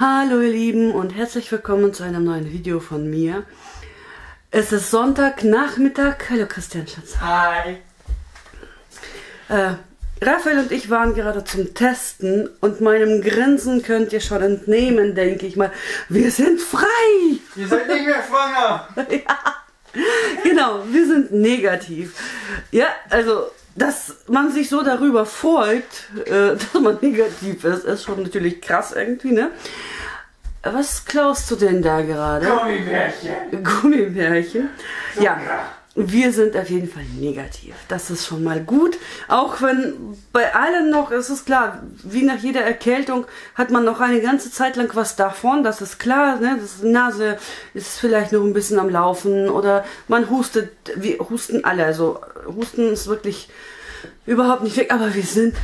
Hallo ihr Lieben und herzlich willkommen zu einem neuen Video von mir. Es ist Sonntagnachmittag. Hallo Christian Schatz. Hi. Äh, Raphael und ich waren gerade zum Testen und meinem Grinsen könnt ihr schon entnehmen, denke ich mal. Wir sind frei! Ihr seid nicht mehr schwanger. ja, genau, wir sind negativ. Ja, also dass man sich so darüber freut, äh, dass man negativ ist, ist schon natürlich krass irgendwie, ne? Was klaust du denn da gerade? Gummibärchen. Gummibärchen. Ja, wir sind auf jeden Fall negativ. Das ist schon mal gut. Auch wenn bei allen noch, es ist klar, wie nach jeder Erkältung hat man noch eine ganze Zeit lang was davon. Das ist klar. Ne? Das Nase ist vielleicht noch ein bisschen am Laufen oder man hustet. Wir husten alle. Also Husten ist wirklich überhaupt nicht weg. Aber wir sind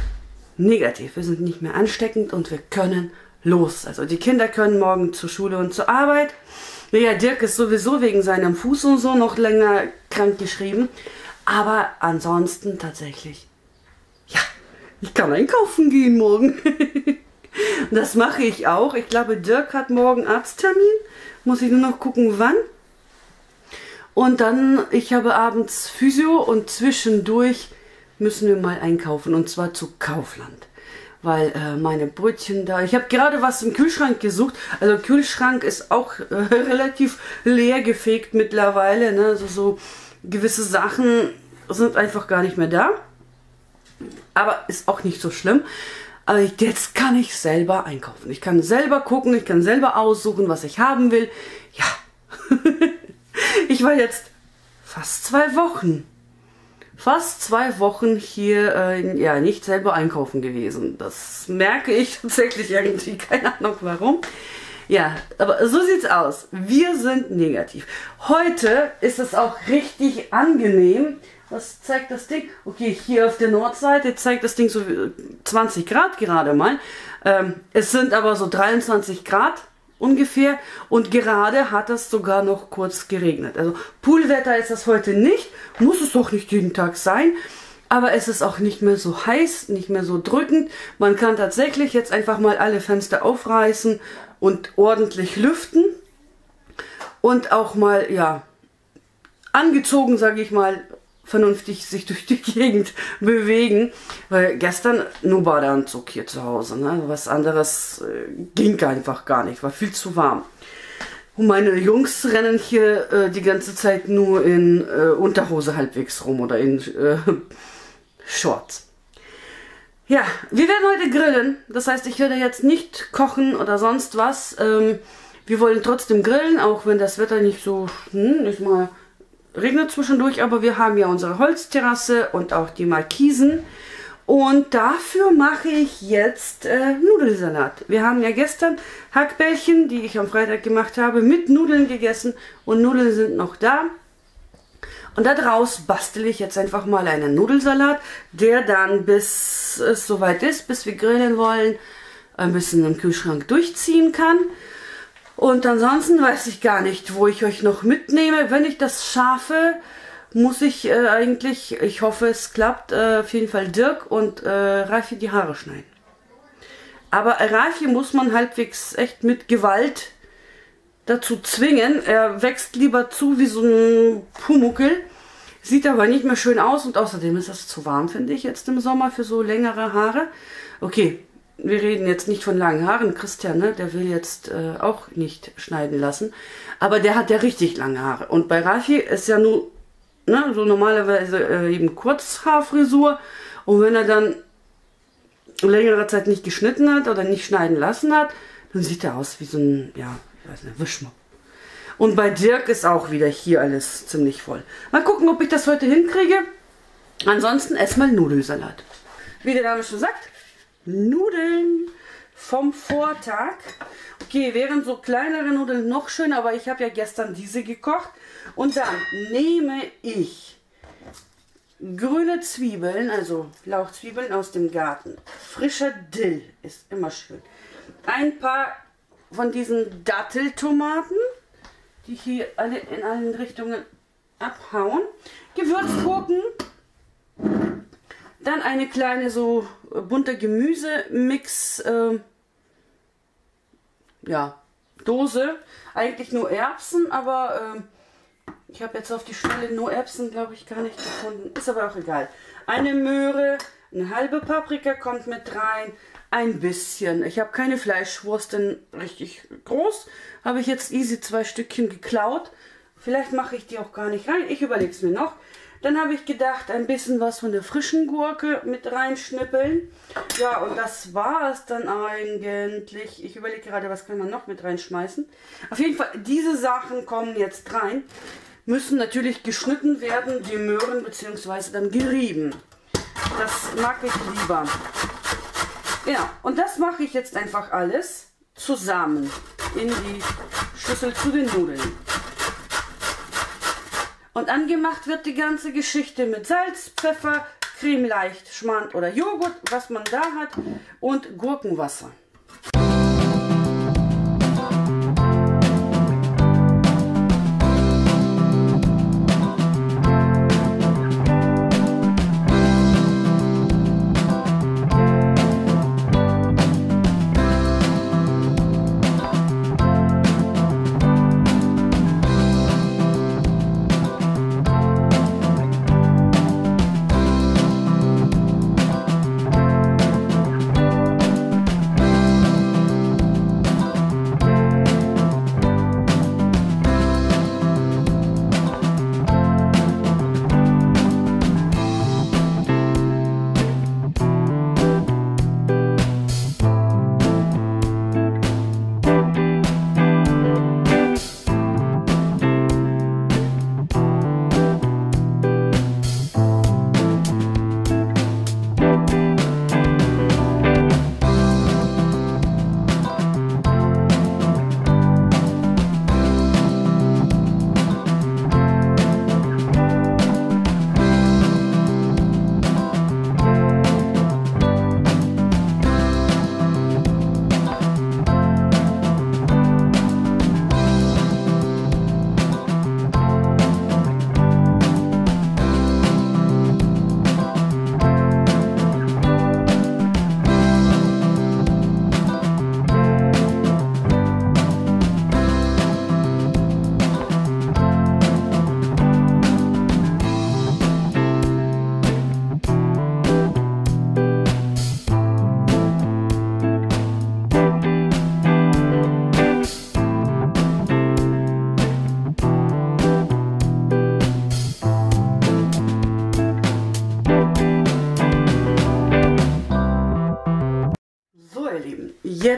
negativ. Wir sind nicht mehr ansteckend und wir können los. Also die Kinder können morgen zur Schule und zur Arbeit. Ja, Dirk ist sowieso wegen seinem Fuß und so noch länger krank geschrieben. Aber ansonsten tatsächlich, ja, ich kann einkaufen gehen morgen. das mache ich auch. Ich glaube, Dirk hat morgen Arzttermin. Muss ich nur noch gucken, wann. Und dann, ich habe abends Physio und zwischendurch müssen wir mal einkaufen und zwar zu Kaufland weil äh, meine Brötchen da. Ich habe gerade was im Kühlschrank gesucht. Also Kühlschrank ist auch äh, relativ leer gefegt mittlerweile. Ne? Also so gewisse Sachen sind einfach gar nicht mehr da. Aber ist auch nicht so schlimm. Aber jetzt kann ich selber einkaufen. Ich kann selber gucken, ich kann selber aussuchen, was ich haben will. Ja. ich war jetzt fast zwei Wochen fast zwei Wochen hier äh, ja nicht selber einkaufen gewesen. Das merke ich tatsächlich irgendwie, keine Ahnung warum. Ja, aber so sieht's aus. Wir sind negativ. Heute ist es auch richtig angenehm. Was zeigt das Ding? Okay, hier auf der Nordseite zeigt das Ding so 20 Grad gerade mal. Ähm, es sind aber so 23 Grad ungefähr und gerade hat es sogar noch kurz geregnet. Also Poolwetter ist das heute nicht, muss es doch nicht jeden Tag sein, aber es ist auch nicht mehr so heiß, nicht mehr so drückend. Man kann tatsächlich jetzt einfach mal alle Fenster aufreißen und ordentlich lüften und auch mal, ja, angezogen, sage ich mal, vernünftig sich durch die Gegend bewegen. Weil gestern nur Badeanzug hier zu Hause. Ne? Was anderes äh, ging einfach gar nicht, war viel zu warm. Und meine Jungs rennen hier äh, die ganze Zeit nur in äh, Unterhose halbwegs rum oder in äh, Shorts. Ja, wir werden heute grillen. Das heißt, ich werde jetzt nicht kochen oder sonst was. Ähm, wir wollen trotzdem grillen, auch wenn das Wetter nicht so, hm, nicht mal regnet zwischendurch, aber wir haben ja unsere Holzterrasse und auch die Markisen. Und dafür mache ich jetzt äh, Nudelsalat. Wir haben ja gestern Hackbällchen, die ich am Freitag gemacht habe, mit Nudeln gegessen und Nudeln sind noch da. Und daraus bastel ich jetzt einfach mal einen Nudelsalat, der dann bis es soweit ist, bis wir grillen wollen, ein bisschen im Kühlschrank durchziehen kann. Und ansonsten weiß ich gar nicht, wo ich euch noch mitnehme. Wenn ich das schaffe, muss ich äh, eigentlich, ich hoffe es klappt, äh, auf jeden Fall Dirk und äh, Ralfi die Haare schneiden. Aber Ralfi muss man halbwegs echt mit Gewalt dazu zwingen. Er wächst lieber zu wie so ein Pumuckel. Sieht aber nicht mehr schön aus und außerdem ist das zu warm, finde ich, jetzt im Sommer für so längere Haare. Okay, wir reden jetzt nicht von langen Haaren. Christian, ne, der will jetzt äh, auch nicht schneiden lassen. Aber der hat ja richtig lange Haare. Und bei Rafi ist ja nur ne, so normalerweise äh, eben Kurzhaarfrisur. Und wenn er dann längere Zeit nicht geschnitten hat oder nicht schneiden lassen hat, dann sieht er aus wie so ein, ja, ich weiß nicht, Wischmopp. Und bei Dirk ist auch wieder hier alles ziemlich voll. Mal gucken, ob ich das heute hinkriege. Ansonsten erstmal Nudelsalat. Wie der Name schon sagt, Nudeln vom Vortag. Okay, wären so kleinere Nudeln noch schön, aber ich habe ja gestern diese gekocht. Und dann nehme ich grüne Zwiebeln, also Lauchzwiebeln aus dem Garten. Frischer Dill ist immer schön. Ein paar von diesen Datteltomaten, die hier alle in allen Richtungen abhauen. Gewürzgurken. Dann eine kleine so bunter Gemüsemix. Äh, ja, Dose. Eigentlich nur Erbsen, aber ähm, ich habe jetzt auf die Schnelle nur Erbsen, glaube ich, gar nicht gefunden. Ist aber auch egal. Eine Möhre, eine halbe Paprika kommt mit rein. Ein bisschen. Ich habe keine Fleischwurst, denn richtig groß. Habe ich jetzt easy zwei Stückchen geklaut. Vielleicht mache ich die auch gar nicht rein. Ich überlege es mir noch. Dann habe ich gedacht, ein bisschen was von der frischen Gurke mit reinschnippeln. Ja, und das war es dann eigentlich. Ich überlege gerade, was kann man noch mit reinschmeißen. Auf jeden Fall, diese Sachen kommen jetzt rein. Müssen natürlich geschnitten werden, die Möhren, beziehungsweise dann gerieben. Das mag ich lieber. Ja, und das mache ich jetzt einfach alles zusammen in die Schüssel zu den Nudeln. Und angemacht wird die ganze Geschichte mit Salz, Pfeffer, Creme leicht, Schmand oder Joghurt, was man da hat, und Gurkenwasser.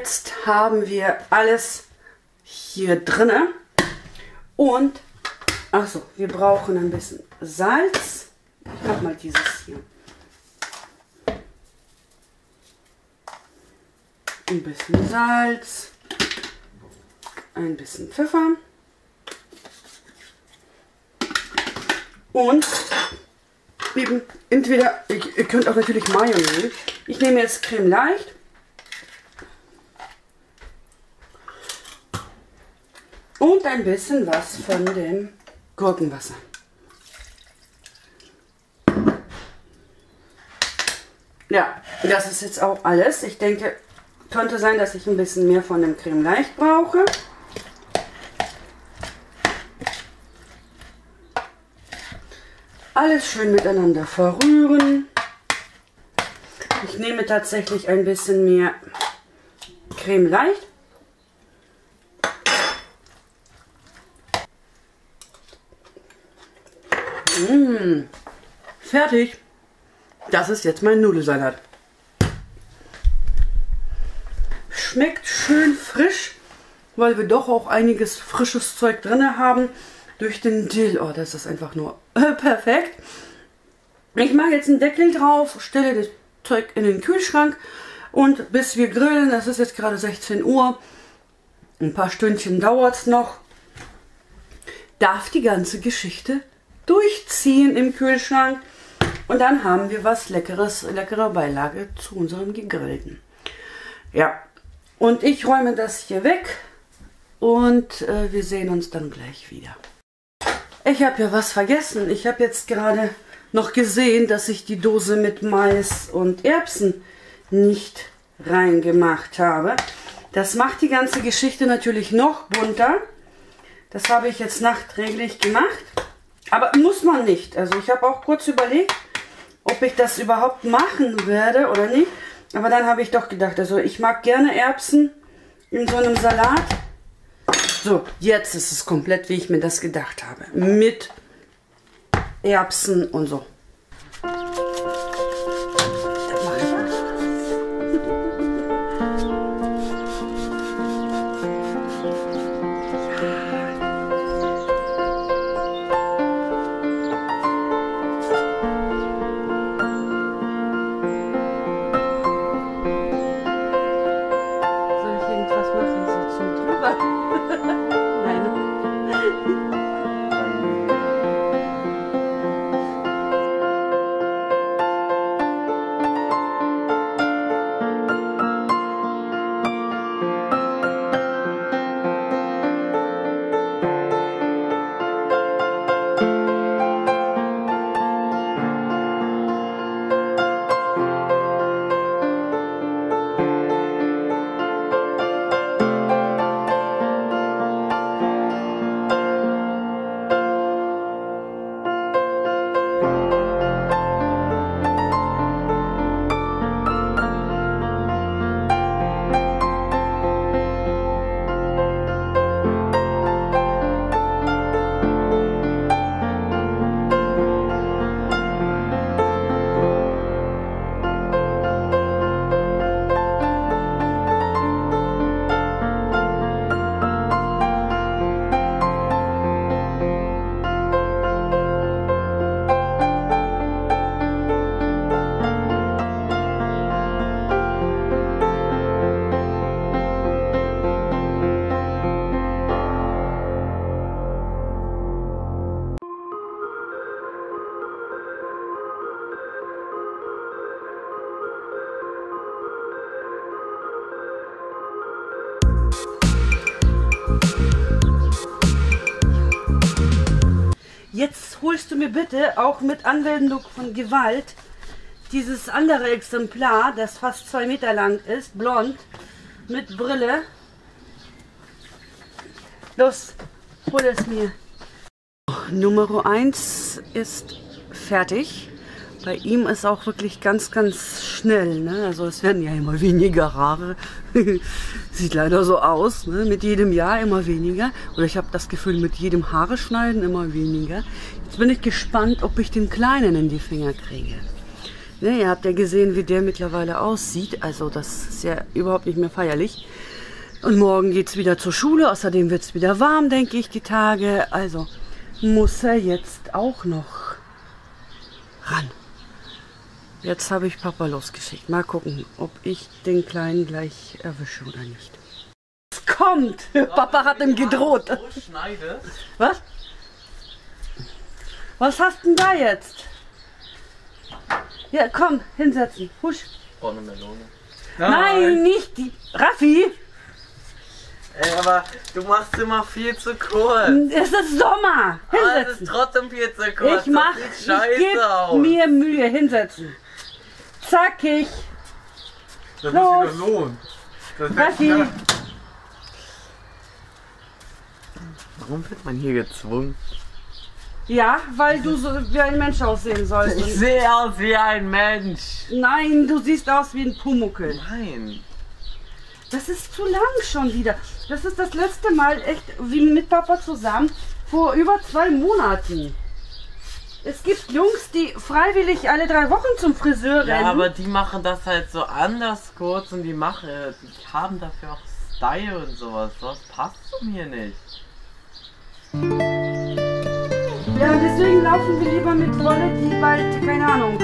Jetzt haben wir alles hier drinne und achso, wir brauchen ein bisschen Salz. Ich habe mal dieses hier. Ein bisschen Salz, ein bisschen Pfeffer und eben entweder, ihr könnt auch natürlich Mayo nehmen. Ich nehme jetzt Creme leicht und ein bisschen was von dem Gurkenwasser. Ja, das ist jetzt auch alles. Ich denke, könnte sein, dass ich ein bisschen mehr von dem Creme leicht brauche. Alles schön miteinander verrühren. Ich nehme tatsächlich ein bisschen mehr Creme leicht. Mmh. Fertig. Das ist jetzt mein Nudelsalat. Schmeckt schön frisch, weil wir doch auch einiges frisches Zeug drin haben. Durch den Dill. Oh, das ist einfach nur äh, perfekt. Ich mache jetzt einen Deckel drauf, stelle das Zeug in den Kühlschrank und bis wir grillen, das ist jetzt gerade 16 Uhr, ein paar Stündchen dauert es noch, darf die ganze Geschichte durchziehen im Kühlschrank. Und dann haben wir was Leckeres, leckere Beilage zu unserem Gegrillten. Ja, und ich räume das hier weg und äh, wir sehen uns dann gleich wieder. Ich habe ja was vergessen. Ich habe jetzt gerade noch gesehen, dass ich die Dose mit Mais und Erbsen nicht reingemacht habe. Das macht die ganze Geschichte natürlich noch bunter. Das habe ich jetzt nachträglich gemacht. Aber muss man nicht. Also ich habe auch kurz überlegt, ob ich das überhaupt machen werde oder nicht. Aber dann habe ich doch gedacht, also ich mag gerne Erbsen in so einem Salat. So, jetzt ist es komplett, wie ich mir das gedacht habe. Mit Erbsen und so. Jetzt mir bitte auch mit Anwendung von Gewalt dieses andere Exemplar, das fast zwei Meter lang ist, blond, mit Brille. Los, hol es mir. Nummer 1 ist fertig. Bei ihm ist auch wirklich ganz, ganz schnell. Ne? Also es werden ja immer weniger Haare. Sieht leider so aus. Ne? Mit jedem Jahr immer weniger. Oder ich habe das Gefühl, mit jedem Haare schneiden immer weniger. Jetzt bin ich gespannt, ob ich den Kleinen in die Finger kriege. Ne? Ihr habt ja gesehen, wie der mittlerweile aussieht. Also das ist ja überhaupt nicht mehr feierlich. Und morgen geht es wieder zur Schule. Außerdem wird es wieder warm, denke ich, die Tage. Also muss er jetzt auch noch ran. Jetzt habe ich Papa losgeschickt. Mal gucken, ob ich den Kleinen gleich erwische oder nicht. Es kommt! Papa hat ihm gedroht. Was? Was hast denn da jetzt? Ja, komm, hinsetzen. Husch. Oh, eine Melone. Nein, nicht die. Raffi! Ey, aber du machst immer viel zu kurz. Es ist Sommer. Aber es ist Hinsetzen. trotzdem viel zu kurz. Ich mach, das ich sieht scheiße gebe aus. mir Mühe. Hinsetzen. Zackig. das Los. muss sich doch lohnen. Das schneller. Warum wird man hier gezwungen? Ja, weil du so wie ein Mensch aussehen sollst. Ich sehe aus wie ein Mensch. Nein, du siehst aus wie ein Pumuckel. Nein. Das ist zu lang schon wieder. Das ist das letzte Mal echt wie mit Papa zusammen vor über zwei Monaten. Es gibt Jungs, die freiwillig alle drei Wochen zum Friseur rennen. Ja, aber die machen das halt so anders kurz und die machen, die haben dafür auch Style und sowas. Das passt zu mir nicht. Ja, deswegen laufen wir lieber mit Wolle, die bald, keine Ahnung.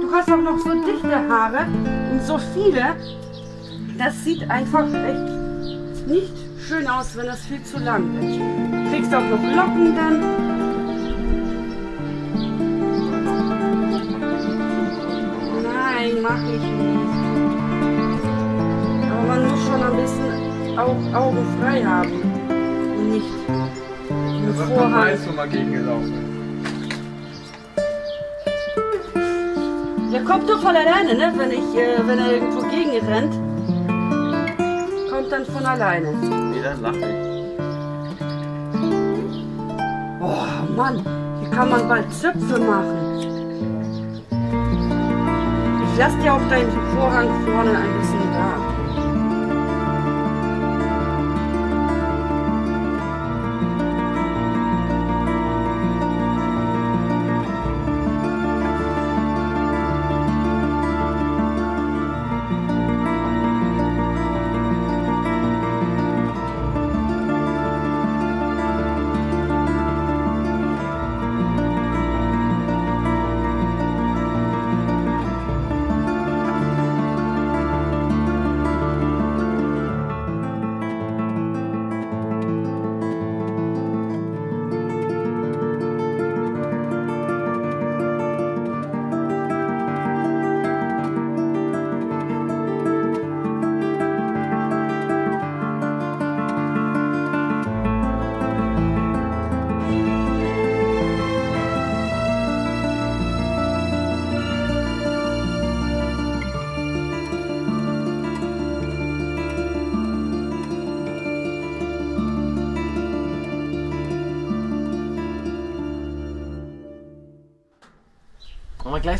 Du hast auch noch so dichte Haare und so viele. Das sieht einfach echt nicht schön aus, wenn das viel zu lang ist. Du kriegst auch noch Locken dann. Nein, mach ich nicht. Aber man muss schon ein bisschen auch Augen frei haben. Und nicht eine Was man Vorhang. man gegengelaufen Der kommt doch von alleine, ne? Wenn ich, äh, wenn er irgendwo gegen rennt. dann von alleine. Nee, dann lach ich. Oh Mann, hier kann man bald Zöpfe machen. Lass dir auch deinen Vorhang vorne ein bisschen da.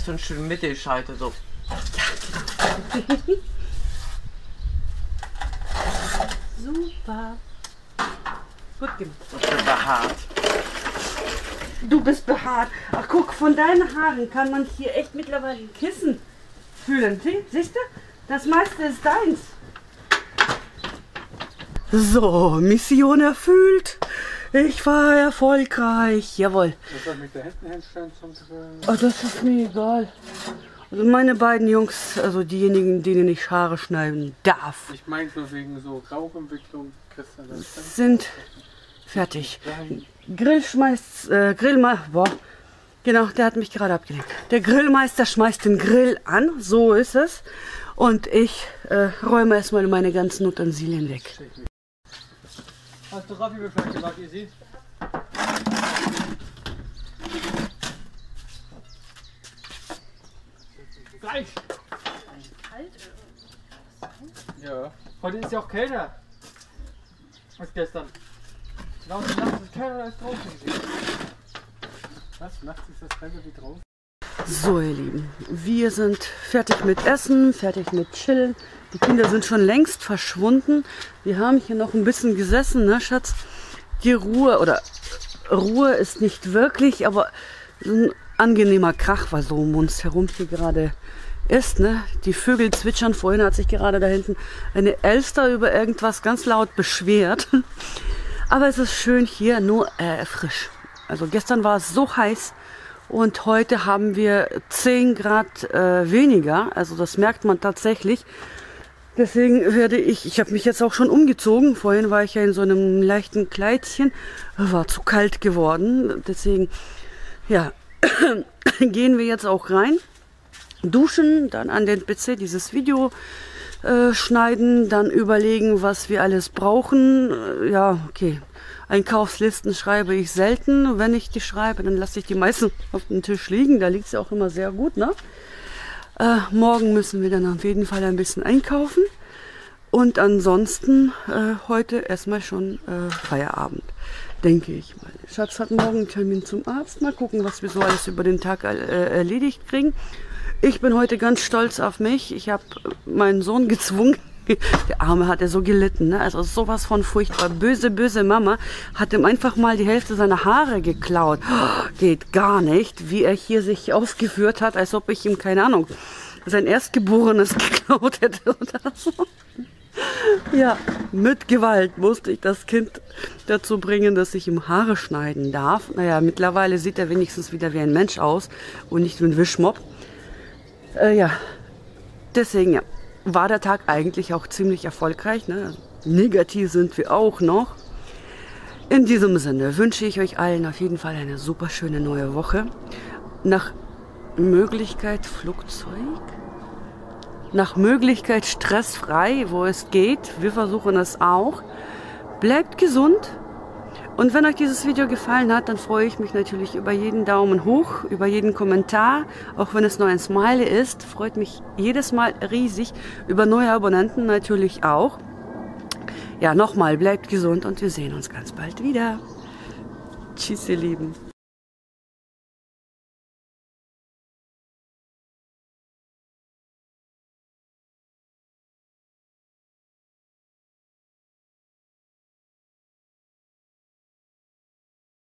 So einen schönen Mittelschalter, so. Super. Gut gemacht. So schön behaart. Du bist behaart. Ach guck, von deinen Haaren kann man hier echt mittlerweile ein Kissen fühlen. Sie- Siehst du? Das meiste ist deins. So, Mission erfüllt. Ich war erfolgreich. Jawohl. Oh, das ist mir egal. Also meine beiden Jungs, also diejenigen, denen ich Haare schneiden darf, Ich meinte nur wegen so Rauchentwicklung, sind fertig. Grill schmeißt, äh, Grillmeister, boah, genau, der hat mich gerade abgelenkt. Der Grillmeister schmeißt den Grill an, so ist es. Und ich äh, räume erstmal meine ganzen Utensilien weg. Hast du Raffi Bescheid gesagt, Easy? Fleisch! Ja. Heute ist ja auch kälter. Als gestern. Draußen nachts ist kälter als draußen. Was? Nachts ist das kälter wie draußen? So, ihr Lieben, wir sind fertig mit Essen, fertig mit Chillen. Die Kinder sind schon längst verschwunden. Wir haben hier noch ein bisschen gesessen, ne, Schatz? Die Ruhe, oder Ruhe ist nicht wirklich, aber ein angenehmer Krach, was so um uns herum hier gerade ist, ne? Die Vögel zwitschern. Vorhin hat sich gerade da hinten eine Elster über irgendwas ganz laut beschwert. Aber es ist schön hier, nur äh, frisch. Also gestern war es so heiß und heute haben wir 10 Grad äh, weniger. Also das merkt man tatsächlich. Deswegen werde ich, ich habe mich jetzt auch schon umgezogen. Vorhin war ich ja in so einem leichten Kleidchen. War zu kalt geworden. Deswegen, ja, gehen wir jetzt auch rein. Duschen, dann an den PC dieses Video äh, schneiden, dann überlegen, was wir alles brauchen. Äh, ja, okay. Einkaufslisten schreibe ich selten. Wenn ich die schreibe, dann lasse ich die meisten auf dem Tisch liegen. Da liegt sie auch immer sehr gut, ne? Äh, morgen müssen wir dann auf jeden Fall ein bisschen einkaufen. Und ansonsten äh, heute erstmal schon äh, Feierabend, denke ich mal. Schatz hat morgen einen Termin zum Arzt. Mal gucken, was wir so alles über den Tag äh, erledigt kriegen. Ich bin heute ganz stolz auf mich. Ich habe meinen Sohn gezwungen. Der Arme hat er so gelitten, ne? Also sowas von furchtbar. Böse, böse Mama hat ihm einfach mal die Hälfte seiner Haare geklaut. Oh, geht gar nicht, wie er hier sich aufgeführt hat, als ob ich ihm, keine Ahnung, sein Erstgeborenes geklaut hätte oder so. Ja, mit Gewalt musste ich das Kind dazu bringen, dass ich ihm Haare schneiden darf. Naja, mittlerweile sieht er wenigstens wieder wie ein Mensch aus und nicht wie ein Wischmopp. Äh, ja, deswegen ja, war der Tag eigentlich auch ziemlich erfolgreich. Ne? Negativ sind wir auch noch. In diesem Sinne wünsche ich euch allen auf jeden Fall eine super schöne neue Woche. Nach Möglichkeit Flugzeug. Nach Möglichkeit stressfrei, wo es geht. Wir versuchen es auch. Bleibt gesund. Und wenn euch dieses Video gefallen hat, dann freue ich mich natürlich über jeden Daumen hoch, über jeden Kommentar, auch wenn es nur ein Smiley ist. Freut mich jedes Mal riesig. Über neue Abonnenten natürlich auch. Ja, nochmal, bleibt gesund und wir sehen uns ganz bald wieder. Tschüss, ihr Lieben.